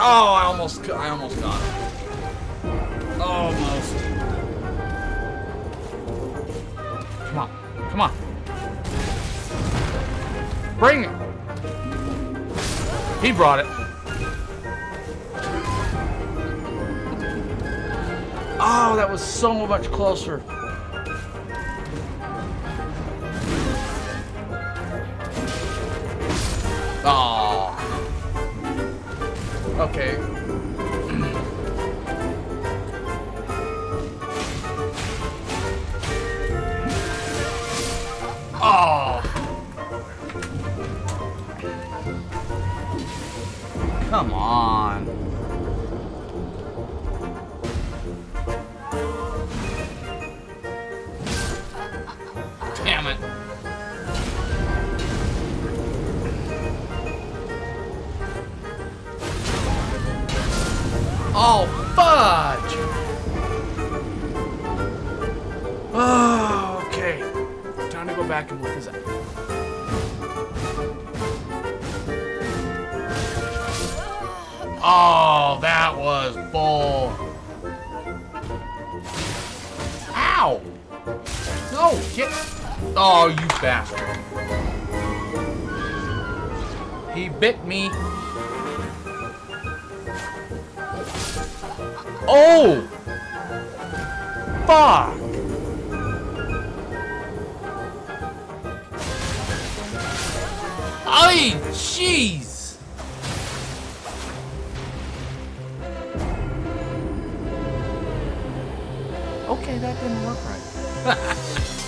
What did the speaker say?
Oh, I almost, I almost got it. Almost. Come on, come on. Bring it. He brought it. Oh, that was so much closer. Okay. oh. Come on. Oh, fudge! Oh, okay. Time to go back and look this up. Oh, that was bull. Ow! No, get. Oh, you bastard. He bit me. Oh! Fuck! Ay, jeez! Okay, that didn't work right.